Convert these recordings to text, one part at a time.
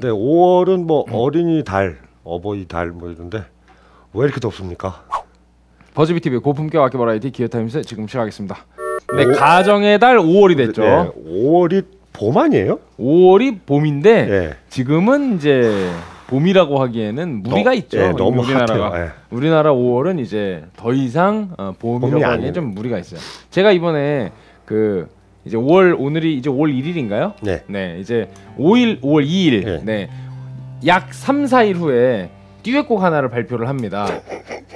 네, 5월은 뭐 어린이 달, 어버이 달 뭐 이런데 왜 이렇게 덥습니까? 버즈비 TV 고품격 악기 버라이어티 기어 타임스 지금 시작하겠습니다. 네, 가정의 달 5월이 됐죠. 네, 5월이 봄 아니에요? 5월이 봄인데 네. 지금은 이제 봄이라고 하기에는 무리가 너- 있죠. 예, 너무 우리나라가. hot해요. 예. 우리나라 5월은 이제 더 이상 어, 봄이라고 봄이 아니에요. 좀 무리가 있어요. 제가 이번에 그 이제 5월 오늘이 이제 5월 1일인가요? 네. 네, 이제 5일 5월 2일. 네. 네. 약 3, 4일 후에 듀엣곡 하나를 발표를 합니다.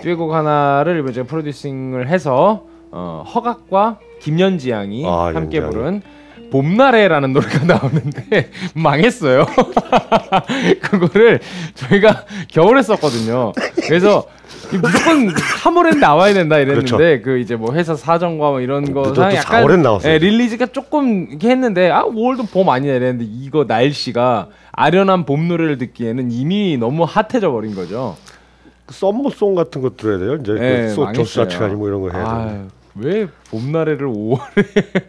듀엣곡 하나를 이제 프로듀싱을 해서 어, 허각과 김연지 양이 아, 함께 연지 양이. 부른 봄날에라는 노래가 나오는데 망했어요. 그거를 저희가 겨울에 썼거든요. 그래서 이 무조건 3월엔 나와야 된다 이랬는데 그 이제 뭐 회사 사정과 뭐 이런 그렇죠. 또- 거상 또 약간 4월엔 나왔어요. 예, 릴리즈가 조금 이렇게 했는데 아 5월도 봄 아니냐 이랬는데 이거 날씨가 아련한 봄 노래를 듣기에는 이미 너무 핫해져 버린 거죠. 그 summer song 같은 거 들어야 돼요. 이제 예, 그 소- 망했어요. 조수자치가니 뭐 이런 거 해야 돼. 아유, 왜 봄날에를 5월에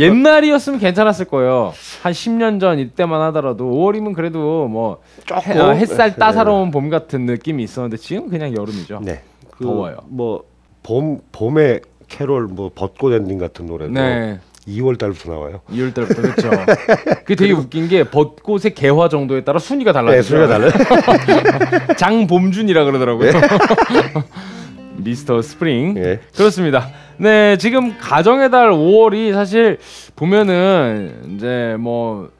옛날이었으면 괜찮았을 거예요. 한 10년 전 이때만 하더라도 5월이면 그래도 뭐 해, 어, 햇살 네. 따사로운 봄 같은 느낌이 있었는데 지금 그냥 여름이죠. 네. 그 더워요. 뭐 봄 봄의 캐롤 뭐 벚꽃 엔딩 같은 노래도 네. 2월 달부터 나와요. 2월 달부터 그렇죠. 그게 되게 웃긴 게 벚꽃의 개화 정도에 따라 순위가 네, 달라지죠. 소리가 달라요. 장봄준이라 그러더라고요. 미스터 스프링. 예. 그렇습니다. 네, 지금 가정의 달 5월이 사실 보면은 이제 뭐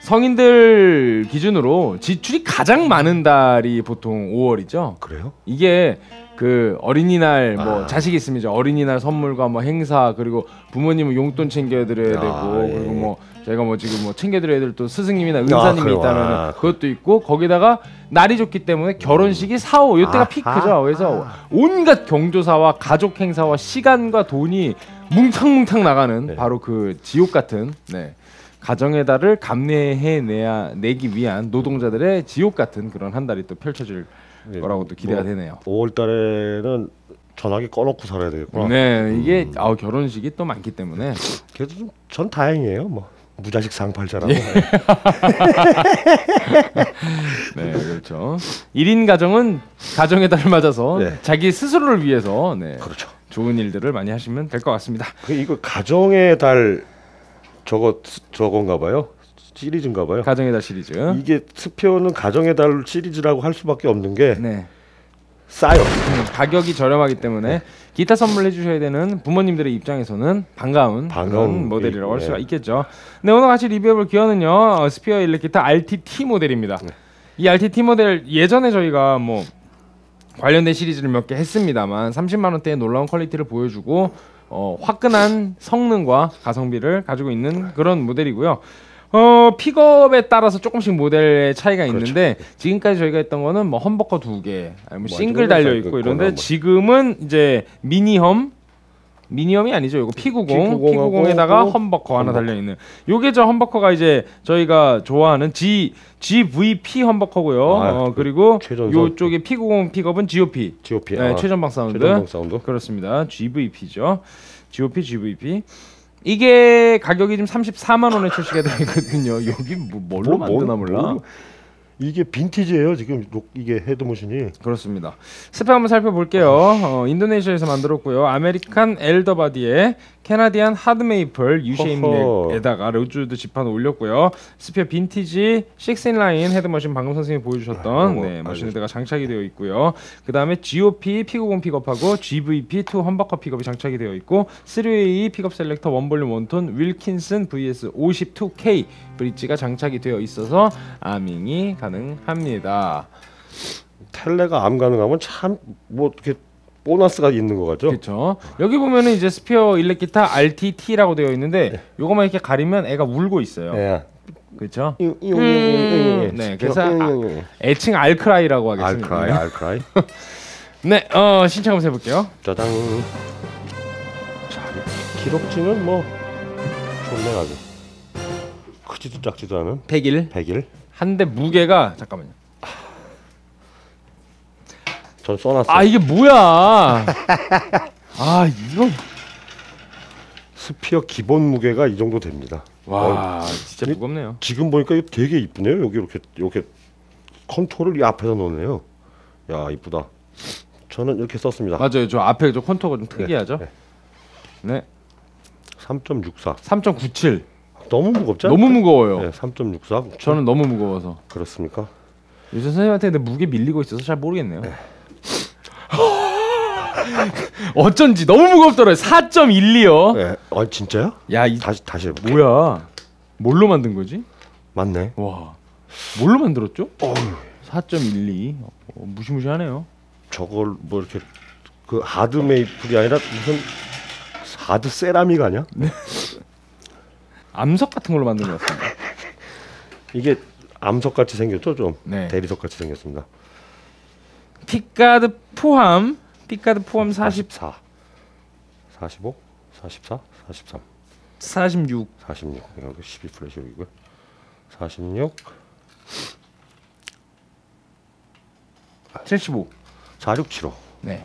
성인들 기준으로 지출이 가장 많은 달이 보통 5월이죠. 그래요? 이게 그 어린이날 뭐 아. 자식 있으면 이제 어린이날 선물과 뭐 행사 그리고 부모님은 용돈 챙겨드려야 아, 되고 예. 그리고 뭐 저희가 뭐 지금 뭐 챙겨드려야 될 또 스승님이나 은사님이 그래요? 있다면 아, 그것도 있고 거기다가 날이 좋기 때문에 결혼식이 4, 5 이때가 아하. 피크죠. 그래서 온갖 경조사와 가족 행사와 시간과 돈이 뭉탕뭉탕 나가는 네. 바로 그 지옥 같은 네. 가정의 달을 감내해 내야 내기 위한 노동자들의 지옥 같은 그런 한 달이 또 펼쳐질 예, 거라고 또 기대가 뭐 되네요. 5월 달에는 전화기 꺼놓고 살아야 되겠구나. 네, 이게 아 결혼식이 또 많기 때문에 그래도 좀 전 다행이에요. 뭐 무자식 상팔자라고. 예. 네, 그렇죠. 1인 가정은 가정의 달을 맞아서 네. 자기 스스로를 위해서 네, 그렇죠. 좋은 일들을 많이 하시면 될 것 같습니다. 그 이거 가정의 달 저거 저건가 봐요. 시리즈인가 봐요. 가정의 달 시리즈. 이게 스피어는 가정의 달 시리즈라고 할 수밖에 없는 게 네. 싸요. 음, 가격이 저렴하기 때문에 기타 선물해 주셔야 되는 부모님들의 입장에서는 반가운, 반가운 그런 모델이라고 할 네. 수가 있겠죠. 네, 오늘 같이 리뷰해 볼 gear는요 어, 스피어 일렉 기타 RTT 모델입니다. 네. 이 RTT 모델 예전에 저희가 뭐 관련된 시리즈를 몇 개 했습니다만 30만 원대의 놀라운 quality를 보여주고 어, 화끈한 성능과 가성비를 가지고 있는 그런 모델이고요. 어 픽업에 따라서 조금씩 모델의 차이가 그렇죠. 있는데 지금까지 저희가 했던 거는 뭐 humbucker 두 개, 아니면 뭐 싱글 달려 잘 있고 이런데 뭐. 지금은 이제 mini hum mini hum이 아니죠. 이거 P90, P90 하고 P90에다가 또 humbucker 하나 humbucker. 달려 있는. 요게 저 humbucker가 이제 저희가 좋아하는 G GVP humbucker고요. 아, 어, 그 그리고. 요쪽에 P90 픽업은 GOP. GOP. 네, 아, 최전방 사운드. 최전방 사운드. 그렇습니다. GVP죠. GOP, GVP. 이게 가격이 지금 34만 원에 출시가 되거든요. 여기 뭐 뭘로 뭐, 만드나 뭐, 몰라. 뭐, 이게 빈티지예요. 지금 로- 이게 head machine이. 그렇습니다. 스펙 한번 살펴볼게요. 어, 인도네시아에서 만들었고요. American alder body에 Canadian hard maple 허허. U shape에다가 rosewood 지판 올렸고요. 스피어 vintage 6 in-line head machine 방금 선생님이 보여주셨던 아, 네, machine에다가 장착이 되어 있고요. 그 다음에 GOP P90 픽업하고 GVP2 humbucker 픽업이 장착이 되어 있고 3way pickup selector one volume one tone 윌킨슨 VS 52K bridge가 장착이 되어 있어서 아밍이 가능합니다. 텔레가 암 가능하면 참 뭐 이렇게 보너스가 있는 것 같죠. 그렇죠. 여기 보면은 이제 스피어 일렉 기타 RTT라고 되어 있는데 요거만 이렇게 가리면 애가 울고 있어요. 네. 그렇죠? 음, 네, 그래서 아, 애칭 알크라이라고 하겠습니다. 알크라이, 알크라이. 네, 어 신청 한번 해볼게요. 짜장. 자, 이 기록지는 뭐 좋네 아주. 크지도 작지도 않은 100일 100일. 한대 무게가 잠깐만요. 전 써놨어요. 아 이게 뭐야? 아 이거 스피어 기본 무게가 이 정도 됩니다. 와 진짜 이- 무겁네요. 지금 보니까 이거 되게 이쁘네요. 여기 이렇게 이렇게 컨트롤을 이 앞에다 놓네요. 야 이쁘다. 저는 이렇게 썼습니다. 맞아요. 저 앞에 저 컨터가 좀 특이하죠. 네. 네. 3.64. 3.97. 너무 무겁죠? 너무 무거워요. 네, 3.64. 저는 너무 무거워서. 그렇습니까? 요새 선생님한테 근데 무게 밀리고 있어서 잘 모르겠네요. 어쩐지 너무 무겁더라고요. 4.12요. 네. 아 진짜요? 야, 이 다시 다시 해볼게. 뭐야? 뭘로 만든 거지? 맞네. 와. 뭘로 만들었죠? 어휴, 4.12. 어, 무시무시하네요. 저걸 뭐 이렇게 그 hard maple이 아니라 무슨 hard ceramic 아니야? 암석 같은 걸로 만든 것 같습니다. 이게 암석 같이 생겼죠, 좀. 네. 대리석 같이 생겼습니다. pickguard 포함 pickguard 포함 40 44, 45, 44, 43, 46 46. 여기 12 fret이 여기고요. 46, 75. 4675. 네.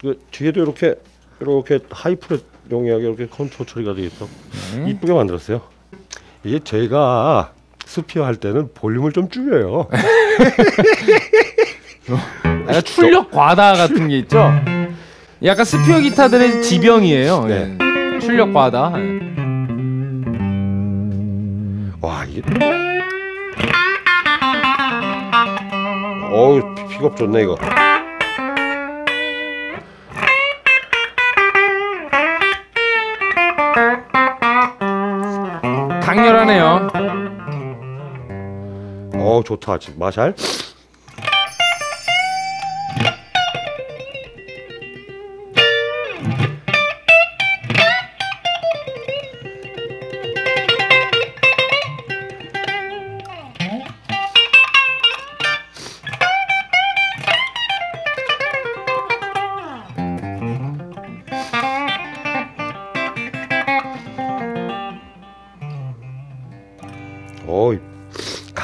그 뒤에도 이렇게 이렇게 high fret 용이하게 이렇게 contour 처리가 되어 있어. 네. 이쁘게 만들었어요. 이게 제가 스피어 할 때는 볼륨을 좀 줄여요. 약간 출력 과다 같은 게 있죠. 약간 스피어 기타들의 지병이에요. 네. 예. 출력 과다. 예. 와 이게 어우 픽업 좋네 이거. 강렬하네요. 어 좋다 지금 마샬.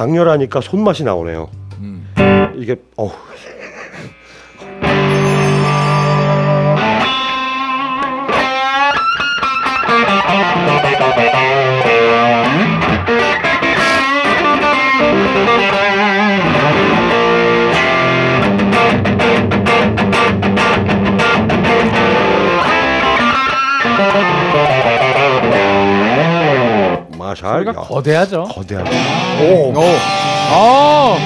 강렬하니까 손맛이 나오네요. 음. 이게 어우 마샬 소리가 야, 거대하죠. 거대한 오 오. 어.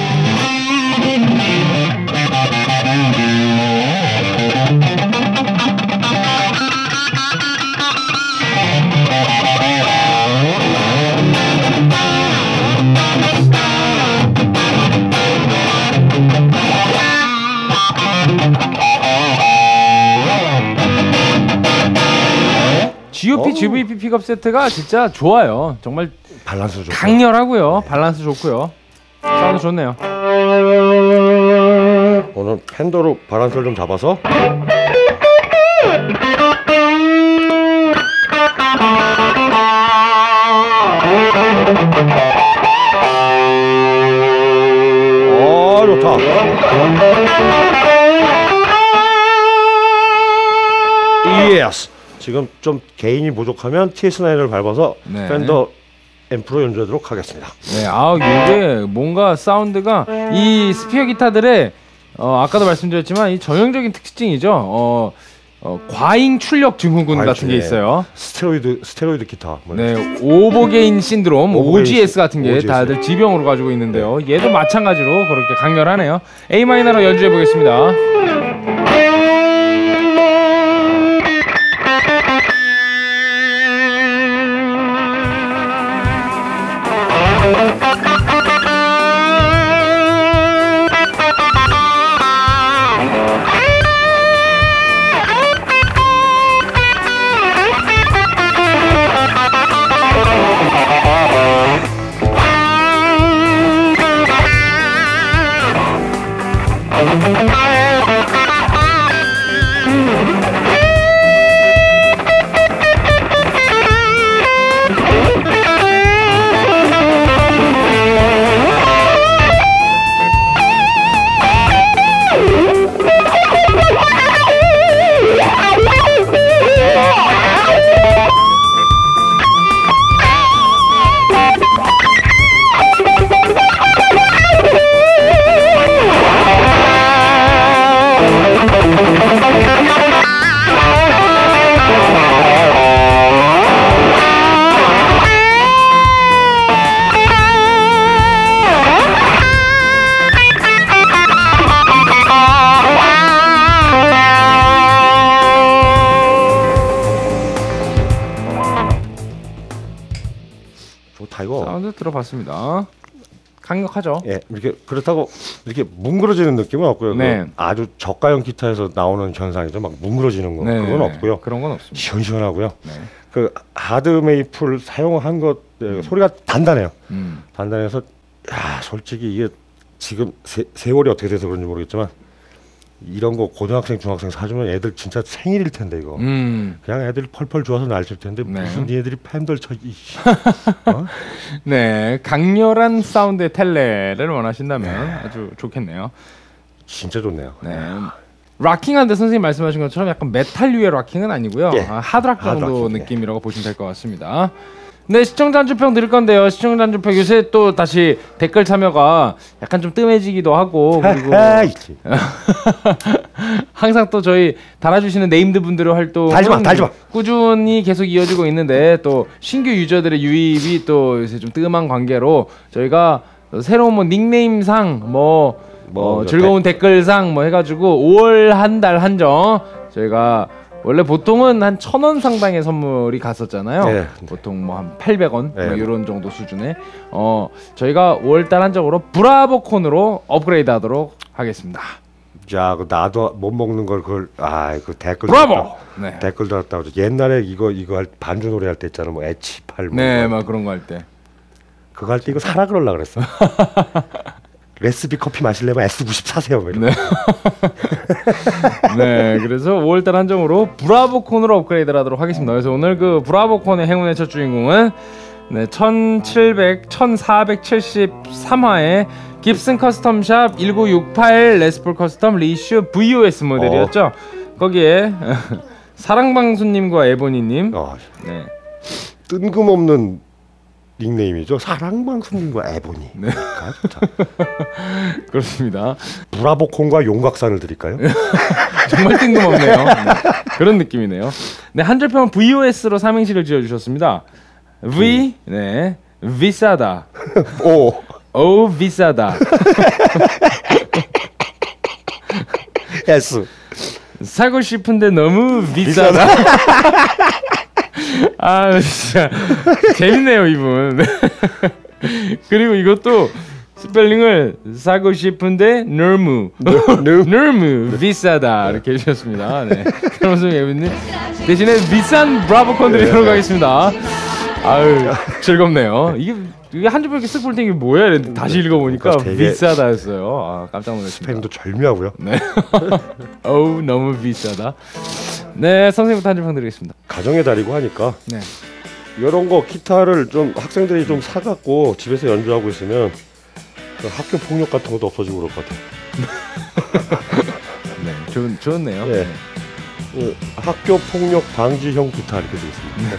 GVP 픽업 세트가 진짜 좋아요. 정말 밸런스 좋고 강렬하고요. 밸런스 좋고요. 사운드 좋네요. 오늘 팬더로 밸런스를 좀 잡아서 어 좋다 yes 지금 좀 gain이 부족하면 TS9을 밟아서 네. 팬더 앰프로 연주하도록 하겠습니다 네, 아 이게 뭔가 사운드가 이 스피어 기타들의 어, 아까도 말씀드렸지만 이 전형적인 특징이죠. 어, 어, 과잉 출력 증후군 과잉 같은 게. 있어요. 스테로이드 스테로이드 기타 뭐 네, over gain syndrome, OGS 신- 같은 게 OGS. 다들 지병으로 가지고 있는데요. 얘도 마찬가지로 그렇게 강렬하네요. A minor로 연주해 보겠습니다. Oh, oh, oh, oh. 들어봤습니다. 강력하죠. 예, 이렇게 그렇다고 이렇게 뭉그러지는 느낌은 없고요. 네. 그 아주 저가형 기타에서 나오는 현상이죠. 막 뭉그러지는 거 네, 그건 네, 없고요. 그런 건 없습니다. 시원시원하고요. 네. 그 하드 메이플 사용한 것 예, 소리가 단단해요. 음. 단단해서 야 솔직히 이게 지금 세, 세월이 어떻게 돼서 그런지 모르겠지만 이런 거 고등학생 중학생 사주면 애들 진짜 생일일 텐데 이거 음. 그냥 애들 펄펄 좋아서 날칠 텐데 네. 무슨 얘들이 팬들 쳐 이, 어? 네, 강렬한 사운드의 텔레를 원하신다면 아주 좋겠네요. 진짜 좋네요. 네. rocking한데 선생님 말씀하신 것처럼 약간 메탈류의 rocking은 아니고요. 예. 아, 하드락 정도 hard rocking, 예. 느낌이라고 보시면 될 것 같습니다. 네, 시청자 한줄평 드릴 건데요. 시청자 한줄평 요새 또 다시 댓글 참여가 약간 좀 뜸해지기도 하고 그리고. 항상 또 저희 달아주시는 named 분들의 활동 달지 마, 달지 마. 꾸준히 계속 이어지고 있는데 또 신규 유저들의 유입이 또 요새 좀 뜸한 관계로 저희가 새로운 뭐 닉네임상 뭐, 뭐 어, 저 즐거운 댓글상 뭐 해가지고 5월 한 달 한정 저희가 원래 보통은 한 천 원 상당의 선물이 갔었잖아요. 네. 보통 뭐 한 800원 네. 뭐 이런 정도 수준에 어 저희가 5월 달 한정으로 브라보 콘으로 업그레이드하도록 하겠습니다. 자, 그 나도 못 먹는 걸 그걸 아, 그 댓글 브라보. 네. 댓글 달았다고 그러죠. 옛날에 이거 이거 할 반주 노래 할 때 있잖아. 뭐 에치 팔 뭐 네. 막 그런 거 할 때. 그거 할 때 이거 사라 그럴라 그랬어. 레쓰비 커피 마시려면 S90 사세요. 네. 네, 그래서 5월달 한정으로 브라보콘으로 업그레이드를 하도록 하겠습니다. 그래서 오늘 그 브라보콘의 행운의 첫 주인공은 네, 1700, 1473화의 깁슨 커스텀샵 1968 레스폴 커스텀 reissue VOS 모델이었죠. 거기에 사랑방수님과 에보니님, 어, 네, 뜬금없는 닉네임이죠. 사랑방송님과 에보니. 네. 아, 좋다. 그렇습니다. 브라보콘과 용각산을 드릴까요? 정말 뜬금없네요. 네, 그런 느낌이네요. 네, 한 줄평은 VOS로 삼행시를 지어주셨습니다. V, 네, 비싸다. 오. 오, 비싸다. S. 사고 싶은데 너무 비싸다. 아, 진짜 재밌네요, 이분. 그리고 이것도 스펠링을 사고 싶은데 너무 너무 비싸다 이렇게 해주셨습니다. 네. 그러면서 예빈님 대신에 비싼 브라보콘 드리도록 하겠습니다. 아유 즐겁네요. 이게 이게 한줄 이렇게 쓱볼때 이게 뭐야? 이랬는데 다시 읽어보니까 그러니까 비싸다였어요. 아 깜짝 놀랐습니다. 팬도 절묘하고요. 네. 어우 너무 비싸다. 네 선생님부터 한 줄 평 드리겠습니다. 가정의 달이고 하니까 네. 이런 거 기타를 좀 학생들이 좀 사갖고 집에서 연주하고 있으면 그 학교 폭력 같은 것도 없어지고 그럴 것 같아요. 네. 좋은 좋네요. 예. 그 학교 폭력 방지형 기타 이렇게 되어 있습니다.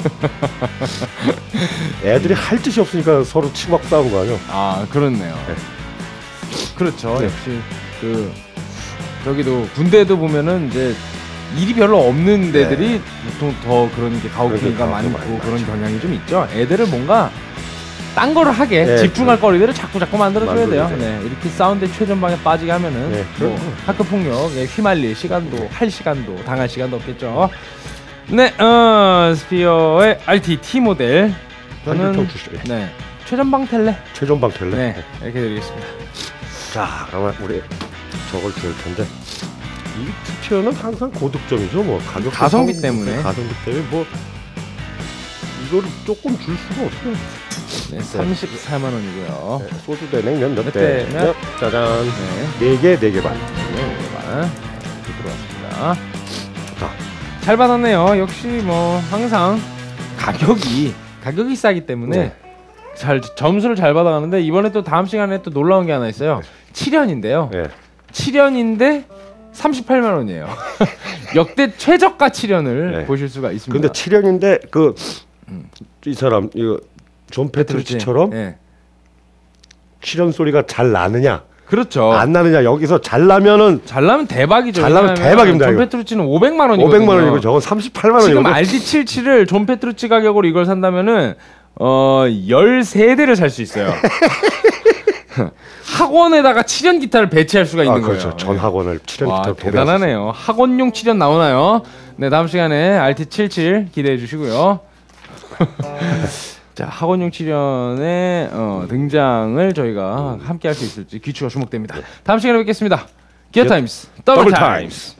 애들이 할 짓이 없으니까 서로 싸우는 거 아니야? 아 그렇네요. 네. 그렇죠. 네. 역시 그 저기도 군대도 보면은 이제 일이 별로 없는 데들이 보통 더 그런 게 가혹행위가 그러니까, 많고 많이 그런 경향이 좀 있죠. 애들을 뭔가 딴 거를 하게 네, 집중할 그- 거리들을 자꾸 자꾸 만들어줘야 돼요. 네, 이렇게 사운드 최전방에 빠지게 하면은 네, 뭐. 학교 폭력에 휘말릴 시간도 할 시간도 당할 시간도 없겠죠. 네, 어, 스피어의 RT T 모델 저는. 네 최전방 텔레 최전방 텔레. 네 이렇게 드리겠습니다. 자, 그러면 우리 저걸 들 텐데 이 티피어는 항상 고득점이죠. 뭐 가격 가성비 성- 때문에. 가성비 때문에 뭐 이거를 조금 줄 수가 없어요. 네, 34만 원이고요. 네, 소주 대냉면 몇 몇 대? 몇? 짜잔. 네, 네 개, 네개 반. 네, 이렇게 들어왔습니다. 자, 잘 받았네요. 역시 뭐 항상 가격이 가격이 싸기 때문에 네. 잘 점수를 잘 받아가는데 이번에 또 다음 시간에 또 놀라운 게 하나 있어요. 7현인데요. 예. 7현인데 38만 원이에요. 역대 최저가 7현을 네. 보실 수가 있습니다. 근데 7현인데 그 이 사람 이거 존 페트루치. 페트루치처럼 네. 7현 소리가 잘 나느냐 그렇죠. 안 나느냐 여기서 잘 나면은 잘 나면 대박이죠. 잘 나면 대박입니다, 존. 페트루치는 500만 원이거든요. 500만 원이고 저건 38만 지금 원이거든. RD77을 존 페트루치 가격으로 이걸 산다면은 어 13대를 살 수 있어요. 학원에다가 7현 기타를 배치할 수가 있는 아, 그렇죠. 거예요. 전 학원을 7현 와 기타로 대단하네요. 학원용 7현 나오나요? 네 다음 시간에 RT77 기대해 주시고요. 자 학원용 칠현의 어, 등장을 저희가 함께 할 수 있을지 귀추가 주목됩니다. 다음 시간에 뵙겠습니다. 기어 타임스 더블 더블 타임스.